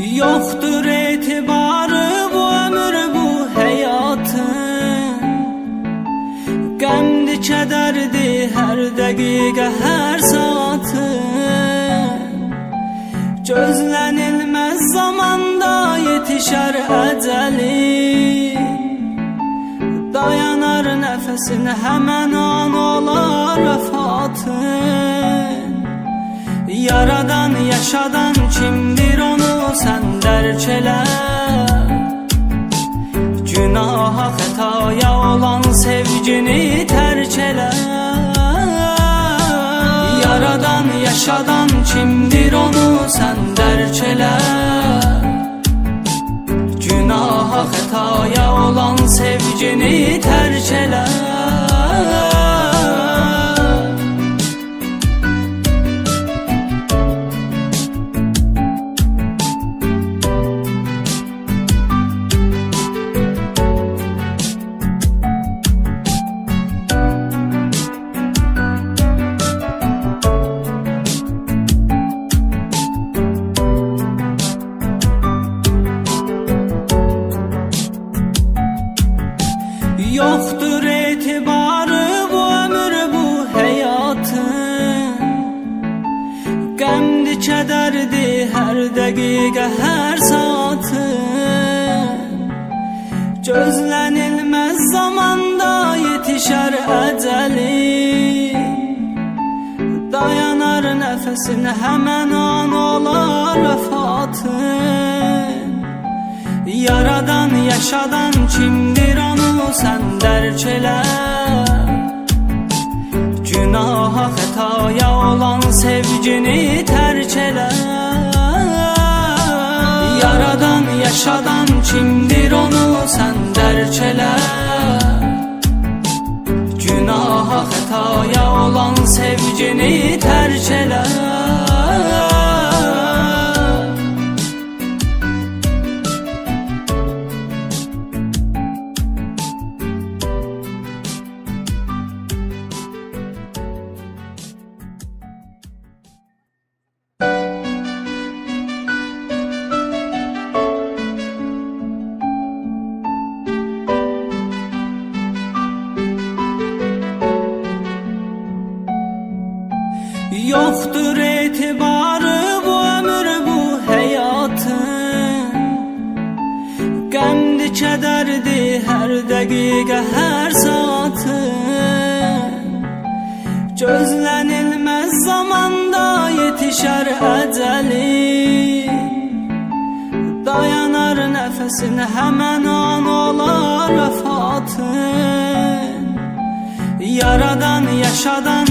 Yoxdur etibarı bu ömür bu həyatın Qəmdi kədərdi hər dəqiqə hər saatın. Gözlənilməz zamanda yetişər əcəli. Dayanar nəfəsin həmən an olar vəfatın. Yaradan, yaşadan kim sən dərk elə Günaha, xətaya olan sevgini tərk elə Yaradan, yaşadan kimdir onu sən dərk elə Günaha, xətaya olan sevgini tərk Yoxdur etibarı bu ömür bu həyatın Qəmdi kədərdi hər dəqiqə, hər saatın Gözlənilməz zamanda yetişər əcəli Dayanar nəfəsin həmən an olar vəfatın Yaradan, yaşadan kimdir onu sən dərk elə Günaha, xətaya olan sevgini tərk elə Yaradan, yaşadan kimdir onu sən dərk elə Günaha, xətaya olan sevgini tərk Yoxdur etibarı bu ömür bu həyatın Qəmdi kədərdi hər dəqiqə, hər saatın. Gözlənilməz zamanda yetişər əcəli Dayanar nəfəsin həmən an olar vəfatın Yaradan, yaşadan